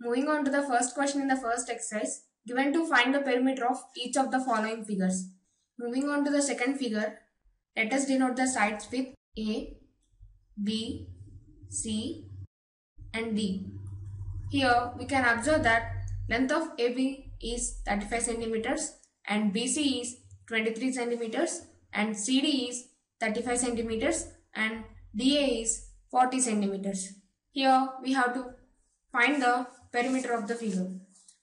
Moving on to the first question in the first exercise, given to find the perimeter of each of the following figures. Moving on to the second figure, let us denote the sides with A, B, C and D. Here we can observe that length of AB is 35 centimeters and BC is 23 centimeters and CD is 35 centimeters and DA is 40 centimeters. Here we have to find the perimeter of the figure.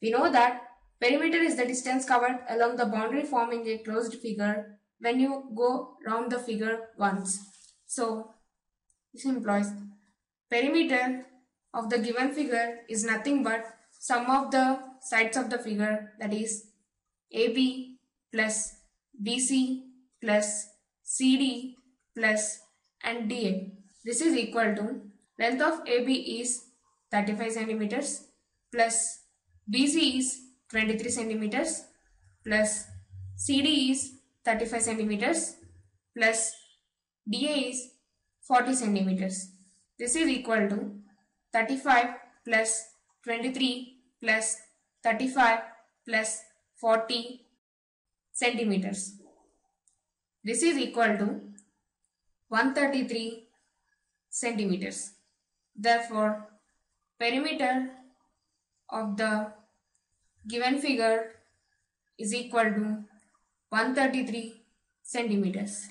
We know that perimeter is the distance covered along the boundary forming a closed figure when you go round the figure once. So this implies perimeter of the given figure is nothing but sum of the sides of the figure that is AB plus BC plus CD plus and DA. This is equal to length of AB is 35 centimeters plus BC is 23 centimeters plus CD is 35 centimeters plus DA is 40 centimeters. This is equal to 35 plus 23 plus 35 plus 40 centimeters. This is equal to 133 centimeters. Therefore, perimeter of the given figure is equal to 133 centimeters.